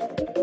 Thank you.